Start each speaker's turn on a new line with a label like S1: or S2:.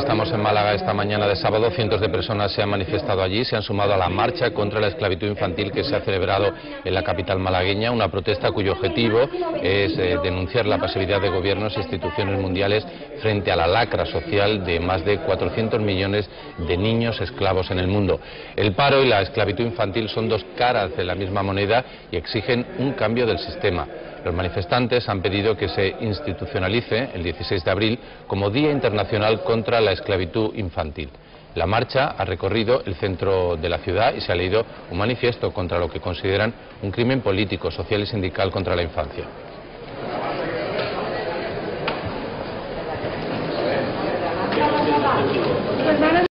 S1: Estamos en Málaga esta mañana de sábado. Cientos de personas se han manifestado allí, se han sumado a la marcha contra la esclavitud infantil que se ha celebrado en la capital malagueña. Una protesta cuyo objetivo es eh, denunciar la pasividad de gobiernos e instituciones mundiales frente a la lacra social de más de 400 millones de niños esclavos en el mundo. El paro y la esclavitud infantil son dos caras de la misma moneda y exigen un cambio del sistema. Los manifestantes han pedido que se institucionalice el 16 de abril como Día Internacional contra la Esclavitud Infantil. La marcha ha recorrido el centro de la ciudad y se ha leído un manifiesto contra lo que consideran un crimen político, social y sindical contra la infancia.